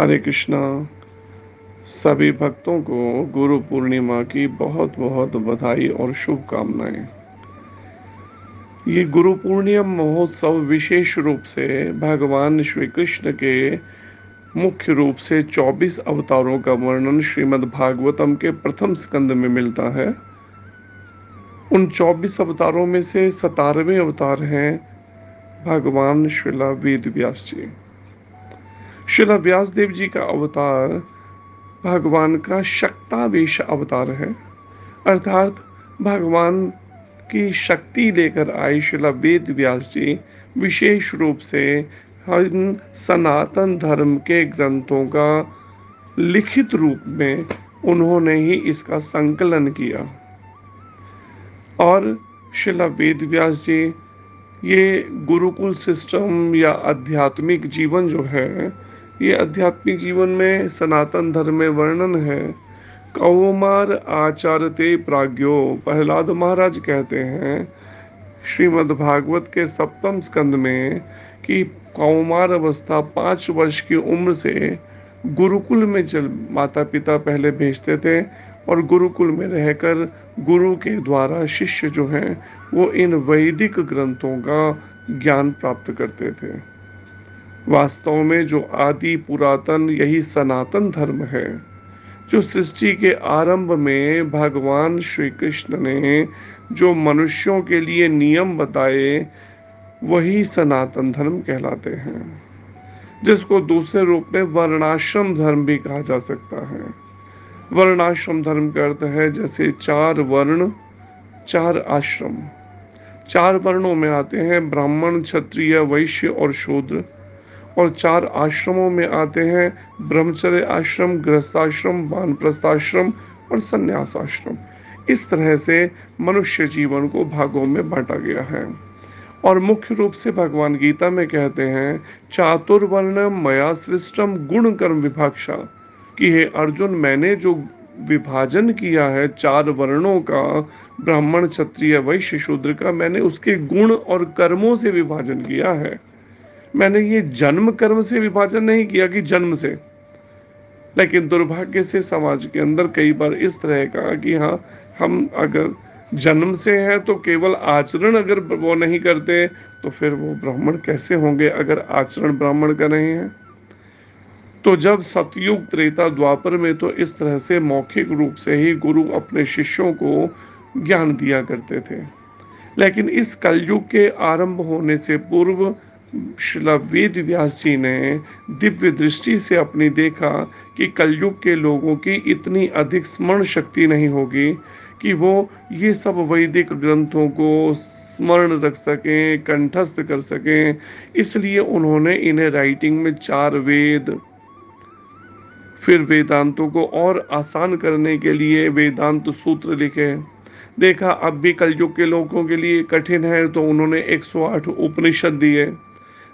हरे कृष्णा, सभी भक्तों को गुरु पूर्णिमा की बहुत बहुत बधाई और शुभकामनाएँ। ये गुरु पूर्णिमा महोत्सव विशेष रूप से भगवान श्री कृष्ण के मुख्य रूप से 24 अवतारों का वर्णन श्रीमद् भागवतम के प्रथम स्कंद में मिलता है। उन 24 अवतारों में से सतारवें अवतार हैं भगवान शिला वेद व्यास जी। शिला व्यास देव जी का अवतार भगवान का शक्तावेश अवतार है। अर्थात भगवान की शक्ति लेकर आए शिला वेद व्यास जी विशेष रूप से हम सनातन धर्म के ग्रंथों का लिखित रूप में उन्होंने ही इसका संकलन किया। और शिला वेद व्यास जी, ये गुरुकुल सिस्टम या आध्यात्मिक जीवन जो है ये आध्यात्मिक जीवन में सनातन धर्म में वर्णन है। कौमार आचारते प्राज्ञो, प्रहलाद महाराज कहते हैं, श्रीमद् भागवत के सप्तम स्कंद में कि कौमार अवस्था पाँच वर्ष की उम्र से गुरुकुल में चल माता पिता पहले भेजते थे और गुरुकुल में रहकर गुरु के द्वारा शिष्य जो हैं, वो इन वैदिक ग्रंथों का ज्ञान प्राप्त करते थे। वास्तव में जो आदि पुरातन, यही सनातन धर्म है, जो सृष्टि के आरंभ में भगवान श्री कृष्ण ने जो मनुष्यों के लिए नियम बताए, वही सनातन धर्म कहलाते हैं, जिसको दूसरे रूप में वर्णाश्रम धर्म भी कहा जा सकता है। वर्णाश्रम धर्म का अर्थ है जैसे चार वर्ण, चार आश्रम। चार वर्णों में आते हैं, ब्राह्मण, क्षत्रिय, वैश्य और शूद्र। और चार आश्रमों में आते हैं, ब्रह्मचर्य आश्रम, गृहस्थाश्रम, वानप्रस्थाश्रम और संन्यास आश्रम इस तरह से मनुष्य जीवन को भागों में बांटा गया है। और मुख्य रूप से भगवान गीता में कहते हैं, चातुर्वर्ण मया सृष्टम गुण कर्म विभाक्षा। कि हे अर्जुन, मैंने जो विभाजन किया है चार वर्णों का, ब्राह्मण क्षत्रिय वैश्य शूद्र का, मैंने उसके गुण और कर्मों से विभाजन किया है। मैंने ये जन्म कर्म से विभाजन नहीं किया कि जन्म से। लेकिन दुर्भाग्य से समाज के अंदर कई बार इस तरह का कि हाँ हम अगर जन्म से है तो केवल आचरण अगर वो नहीं करते तो फिर वो ब्राह्मण कैसे होंगे अगर आचरण ब्राह्मण का नहीं है? तो जब सतयुग त्रेता द्वापर में तो इस तरह से मौखिक रूप से ही गुरु अपने शिष्यों को ज्ञान दिया करते थे। लेकिन इस कलयुग के आरंभ होने से पूर्व शिला वेद व्यास जी ने दिव्य दृष्टि से अपनी देखा कि कलयुग के लोगों की इतनी अधिक स्मरण शक्ति नहीं होगी कि वो ये सब वैदिक ग्रंथों को स्मरण रख सकें, कंठस्थ कर सकें। इसलिए उन्होंने इन्हें राइटिंग में चार वेद, फिर वेदांतों को और आसान करने के लिए वेदांत सूत्र लिखे। देखा, अब भी कलयुग के लोगों के लिए कठिन है तो उन्होंने 108 उपनिषद दिए।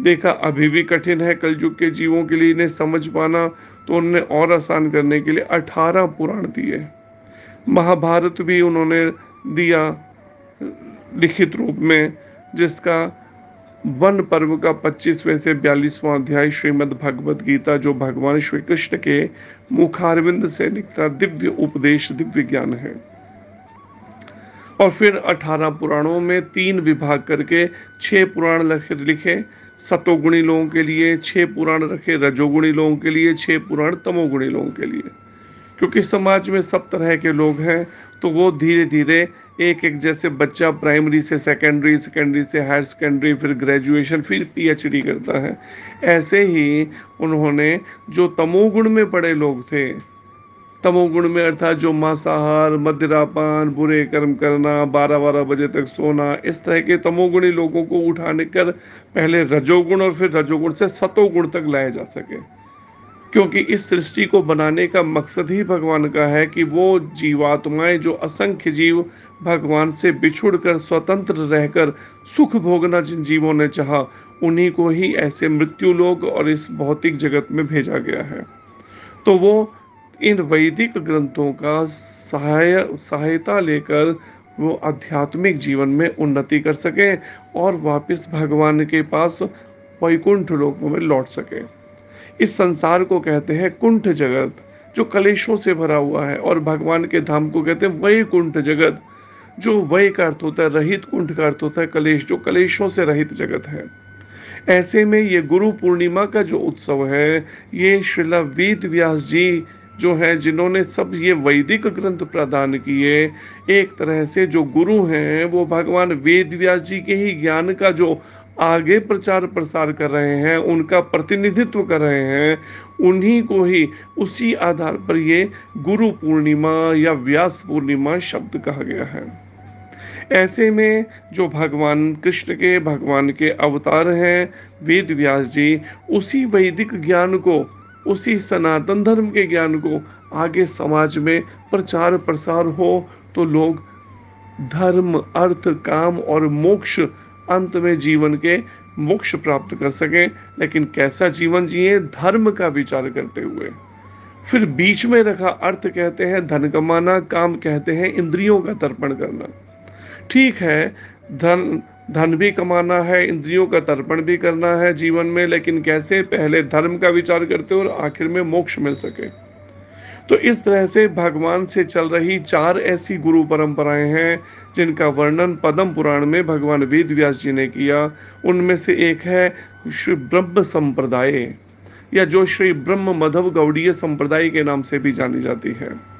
देखा, अभी भी कठिन है कलयुग के जीवों के लिए, इन्हें समझ पाना तो उन्होंने और आसान करने के लिए 18 पुराण दिए। महाभारत भी उन्होंने दिया लिखित रूप में, जिसका वन पर्व का 25वें से बयालीसवां अध्याय श्रीमद् भगवद गीता, जो भगवान श्री कृष्ण के मुखारविंद से निकला दिव्य उपदेश, दिव्य ज्ञान है। और फिर अठारह पुराणों में तीन विभाग करके छह पुराण लिखे। सतोगुणी लोगों के लिए, छह पुराण रखे, रजोगुणी लोगों के लिए, छह पुराण तमोगुणी लोगों के लिए। क्योंकि समाज में सब तरह के लोग हैं तो वो धीरे धीरे एक एक जैसे बच्चा प्राइमरी से सेकेंडरी सेकेंडरी से हायर सेकेंडरी फिर ग्रेजुएशन फिर पीएचडी करता है। ऐसे ही उन्होंने जो तमोगुण में पड़े लोग थे तमोगुण में अर्थात जो मांसाहार मदिरापान बुरे कर्म करना बारह बारह बजे तक सोना, इस तरह के तमोगुणी लोगों को उठाने कर पहले रजोगुण और फिर रजोगुण से सतोगुण तक लाया जा सके। क्योंकि इस सृष्टि को बनाने का मकसद ही भगवान का है कि वो जीवात्माएँ जो असंख्य जीव भगवान से बिछुड़ कर स्वतंत्र रहकर सुख भोगना जिन जीवों ने चाहा, उन्हीं को ही ऐसे मृत्यु लोग और इस भौतिक जगत में भेजा गया है। तो वो इन वैदिक ग्रंथों का सहाय, सहायता लेकर वो आध्यात्मिक जीवन में उन्नति कर सके और वापस भगवान के पास वैकुंठ लोकों में लौट सके। इस संसार को कहते हैं कुंठ जगत, जो कलेशों से भरा हुआ है और भगवान के धाम को कहते हैं वही कुंठ जगत, जो वही का अर्थ होता है रहित कुंठ का अर्थ होता है कलेश, जो कलेशों से रहित जगत है। ऐसे में ये गुरु पूर्णिमा का जो उत्सव है, ये श्रीला वेद व्यास जी जो है, जिन्होंने सब ये वैदिक ग्रंथ प्रदान किए, एक तरह से जो गुरु हैं, वो भगवान वेद व्यास जी के ही ज्ञान का जो आगे प्रचार प्रसार कर रहे हैं, उनका प्रतिनिधित्व कर रहे हैं, उन्हीं को ही उसी आधार पर ये गुरु पूर्णिमा या व्यास पूर्णिमा शब्द कहा गया है। ऐसे में जो भगवान कृष्ण के, भगवान के अवतार हैं, वेद व्यास जी, उसी वैदिक ज्ञान को उसी सनातन धर्म के ज्ञान को आगे समाज में प्रचार प्रसार हो तो लोग धर्म, अर्थ, काम और मोक्ष अंत में जीवन के मोक्ष प्राप्त कर सके। लेकिन कैसा जीवन जिए? धर्म का विचार करते हुए। फिर बीच में रखा अर्थ कहते हैं धन कमाना, काम कहते हैं इंद्रियों का तर्पण करना। ठीक है, धन धन भी कमाना है, इंद्रियों का तर्पण भी करना है जीवन में, लेकिन कैसे पहले धर्म का विचार करते और आखिर में मोक्ष मिल सके? तो इस तरह से भगवान से चल रही चार ऐसी गुरु परंपराएँ हैं, जिनका वर्णन पद्म पुराण में भगवान वेद व्यास जी ने किया। उनमें से एक है श्री ब्रह्म संप्रदाय, या जो श्री ब्रह्म मधव गौड़ीय संप्रदाय के नाम से भी जानी जाती है।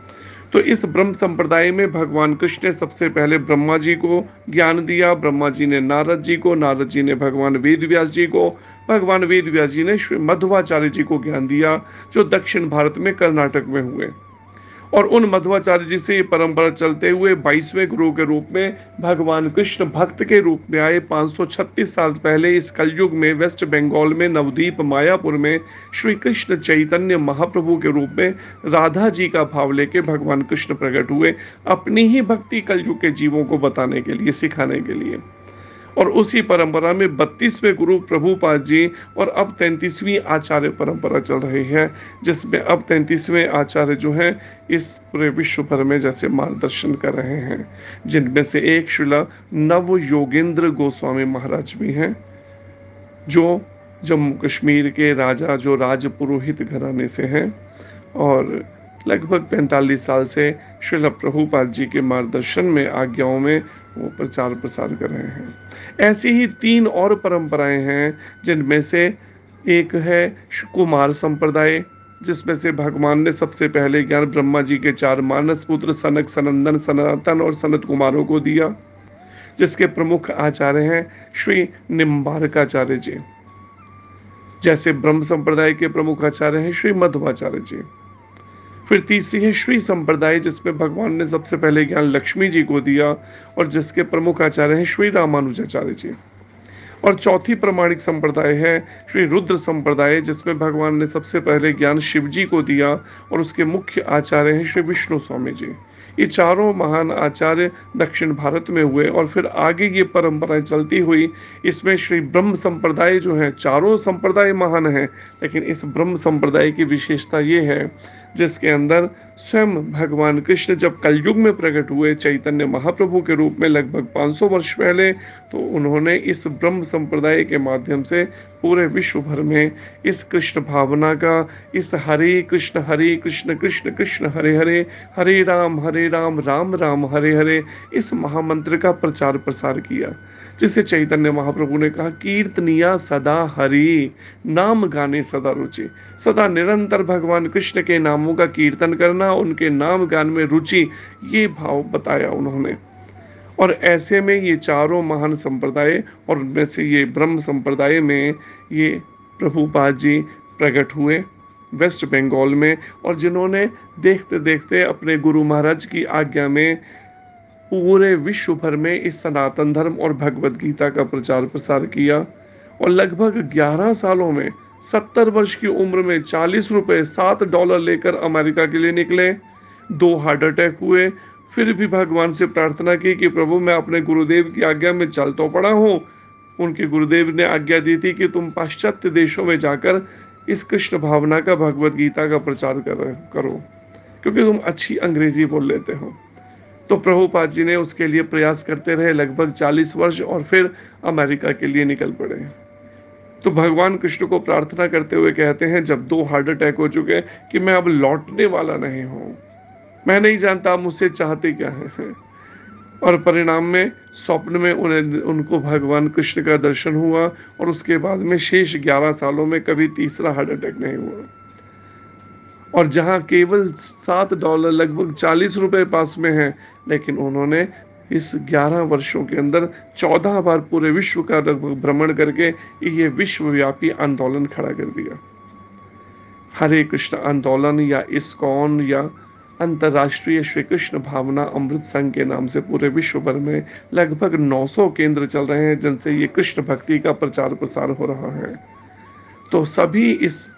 तो इस ब्रह्म संप्रदाय में भगवान कृष्ण ने सबसे पहले ब्रह्मा जी को ज्ञान दिया, ब्रह्मा जी ने नारद जी को, नारद जी ने भगवान वेद व्यास जी को, भगवान वेद व्यास जी ने श्री मध्वाचार्य जी को ज्ञान दिया, जो दक्षिण भारत में कर्नाटक में हुए। और उन मध्वाचार्य जी से ये परंपरा चलते हुए बाईसवें गुरु के रूप में भगवान कृष्ण भक्त के रूप में आए। 536 साल पहले इस कलयुग में वेस्ट बंगाल में नवदीप मायापुर में श्री कृष्ण चैतन्य महाप्रभु के रूप में राधा जी का भाव लेके भगवान कृष्ण प्रकट हुए। अपनी ही भक्ति कलयुग के जीवों को बताने के लिए, सिखाने के लिए। और उसी परंपरा में बत्तीसवें गुरु प्रभुपाद जी और अब तैंतीसवीं आचार्य परंपरा चल रही है, जिसमें अब तैंतीसवें आचार्य जो हैं, इस पूरे विश्व भर में जैसे मार्गदर्शन कर रहे हैं। जिनमें से एक शिला नव योगेंद्र गोस्वामी महाराज भी हैं, जो जम्मू कश्मीर के राजा, जो राज पुरोहित घराने से हैं और लगभग 45 साल से श्रील प्रभुपाद जी के मार्गदर्शन में आज्ञाओं में वो प्रचार प्रसार कर रहे हैं। ऐसी ही तीन और परंपराएँ हैं, जिनमें से एक है कुमार संप्रदाय, जिसमें से भगवान ने सबसे पहले ज्ञान ब्रह्मा जी के चार मानस पुत्र सनक, सनंदन, सनातन और सनत कुमारों को दिया, जिसके प्रमुख आचार्य हैं श्री निम्बारकाचार्य जी। जैसे ब्रह्म संप्रदाय के प्रमुख आचार्य हैं श्री मध्वाचार्य जी। फिर तीसरी है श्री संप्रदाय जिसमें भगवान ने सबसे पहले ज्ञान लक्ष्मी जी को दिया और जिसके प्रमुख आचार्य हैं श्री रामानुजाचार्य जी। और चौथी प्रमाणिक संप्रदाय है श्री रुद्र संप्रदाय जिसमें भगवान ने सबसे पहले ज्ञान शिव जी को दिया और उसके मुख्य आचार्य हैं श्री विष्णु स्वामी जी। ये चारों महान आचार्य दक्षिण भारत में हुए और फिर आगे ये परंपराएँ चलती हुई, इसमें श्री ब्रह्म संप्रदाय जो है, चारों संप्रदाय महान हैं, लेकिन इस ब्रह्म संप्रदाय की विशेषता ये है जिसके अंदर स्वयं भगवान कृष्ण जब कलयुग में प्रकट हुए चैतन्य महाप्रभु के रूप में लगभग 500 वर्ष पहले तो उन्होंने इस ब्रह्म संप्रदाय के माध्यम से पूरे विश्व भर में इस कृष्ण भावना का, इस हरे कृष्ण हरे कृष्ण कृष्ण कृष्ण, हरे हरे हरे राम हरे राम राम राम, हरे हरे, इस महामंत्र का प्रचार प्रसार किया। जिसे चैतन्य महाप्रभु ने कहा, कीर्तनिया सदा हरि, नाम गाने सदा रुचि। सदा निरंतर भगवान कृष्ण के नामों का कीर्तन करना, उनके नाम गान में रुचि, ये भाव बताया उन्होंने। और ऐसे में ये चारों महान संप्रदाय और उनमें से ये ब्रह्म संप्रदाय में ये प्रभुपाद जी प्रकट हुए वेस्ट बंगाल में और जिन्होंने देखते देखते अपने गुरु महाराज की आज्ञा में पूरे विश्व भर में इस सनातन धर्म और भगवत गीता का प्रचार प्रसार किया और लगभग 11 सालों में 70 वर्ष की उम्र में चालीस रुपए सात डॉलर लेकर अमेरिका के लिए निकले। दो हार्ट अटैक हुए। फिर भी भगवान से प्रार्थना की कि प्रभु, मैं अपने गुरुदेव की आज्ञा में चल तो पड़ा हूँ। उनके गुरुदेव ने आज्ञा दी थी कि तुम पाश्चात्य देशों में जाकर इस कृष्ण भावना का भगवत गीता का प्रचार कर, करो, क्योंकि तुम अच्छी अंग्रेज़ी बोल लेते हो। तो प्रभुपाद जी ने उसके लिए प्रयास करते रहे, लगभग 40 वर्ष, और फिर अमेरिका के लिए निकल पड़े। तो भगवान कृष्ण को प्रार्थना करते हुए कहते हैं, जब दो हार्ट अटैक हो चुके कि मैं अब लौटने वाला नहीं हूँ। मैं नहीं जानता मुझसे चाहते क्या है। और परिणाम में, स्वप्न में उन्हें, उनको भगवान कृष्ण का दर्शन हुआ, और उसके बाद में शेष ग्यारह सालों में कभी तीसरा हार्ट अटैक नहीं हुआ। और जहाँ केवल सात डॉलर लगभग चालीस रुपए पास में है, लेकिन उन्होंने इस ग्यारह वर्षों के अंदर चौदह बार पूरे विश्व का लगभग भ्रमण करके ये विश्वव्यापी आंदोलन खड़ा कर दिया। हरे कृष्ण, आंदोलन या इस्कॉन या अंतर्राष्ट्रीय श्री कृष्ण भावना अमृत संघ के नाम से पूरे विश्व भर में लगभग 900 केंद्र चल रहे हैं, जिनसे ये कृष्ण भक्ति का प्रचार प्रसार हो रहा है। तो सभी इस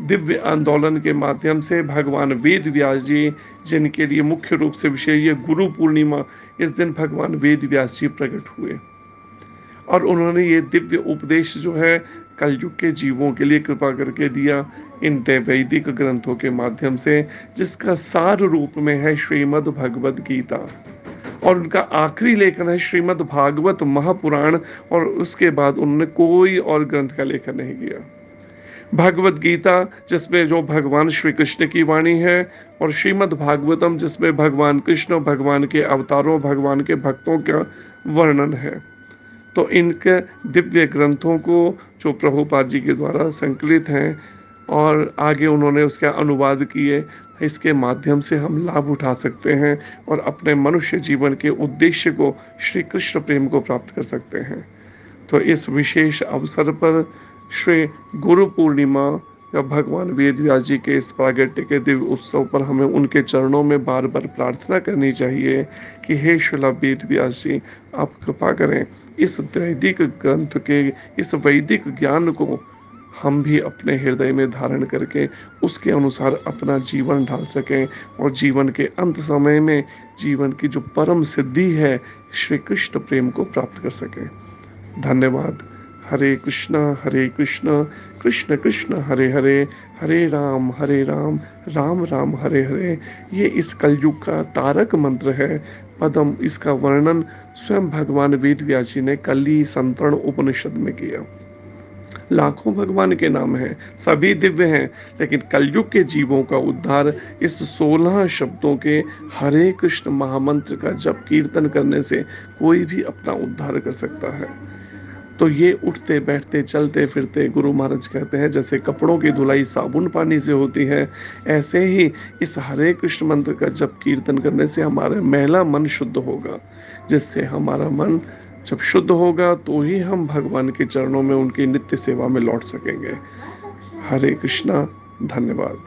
दिव्य आंदोलन के माध्यम से भगवान वेद व्यास जी, जिनके लिए मुख्य रूप से विषय ये गुरु पूर्णिमा, इस दिन भगवान वेद व्यास जी प्रकट हुए। और उन्होंने ये दिव्य उपदेश जो है, कलयुग के जीवों के लिए कृपा करके दिया इन वैदिक ग्रंथों के माध्यम से, जिसका सार रूप में है श्रीमद् भगवद गीता। और उनका आखिरी लेखन है श्रीमद् भागवत महापुराण, और उसके बाद उन्होंने कोई और ग्रंथ का लेखन नहीं किया। भगवत गीता, जिसमें जो भगवान श्री कृष्ण की वाणी है, और श्रीमद् भागवतम, जिसमें भगवान कृष्ण, भगवान के अवतारों, भगवान के भक्तों का वर्णन है। तो इनके दिव्य ग्रंथों को, जो प्रभुपाद जी के द्वारा संकलित हैं, और आगे उन्होंने उसके अनुवाद किए, इसके माध्यम से हम लाभ उठा सकते हैं, और अपने मनुष्य जीवन के उद्देश्य को, श्री कृष्ण प्रेम को प्राप्त कर सकते हैं। तो इस विशेष अवसर पर श्री गुरु पूर्णिमा या भगवान वेद व्यास जी के इस प्रागट्य के दिव्य उत्सव पर हमें उनके चरणों में बार बार प्रार्थना करनी चाहिए कि हे शिला वेद व्यास जी, आप कृपा करें इस वैदिक ग्रंथ के, इस वैदिक ज्ञान को हम भी अपने हृदय में धारण करके उसके अनुसार अपना जीवन ढाल सकें और जीवन के अंत समय में जीवन की जो परम सिद्धि है, श्री कृष्ण प्रेम को प्राप्त कर सकें। धन्यवाद। हरे कृष्णा हरे कृष्णा, कृष्ण कृष्ण, हरे हरे हरे राम हरे राम राम राम, हरे हरे। ये इस कलयुग का तारक मंत्र है। पदम इसका वर्णन स्वयं भगवान वेद व्यासी ने कली संतरण उपनिषद में किया। लाखों भगवान के नाम हैं, सभी दिव्य हैं, लेकिन कलयुग के जीवों का उद्धार इस सोलह शब्दों के हरे कृष्ण महामंत्र का जब कीर्तन करने से कोई भी अपना उद्धार कर सकता है। तो ये उठते, बैठते, चलते फिरते गुरु महाराज कहते हैं, जैसे कपड़ों की धुलाई साबुन पानी से होती है, ऐसे ही इस हरे कृष्ण मंत्र का जब कीर्तन करने से हमारा महिला मन शुद्ध होगा। जिससे हमारा मन जब शुद्ध होगा तो ही हम भगवान के चरणों में उनकी नित्य सेवा में लौट सकेंगे। हरे कृष्णा, धन्यवाद।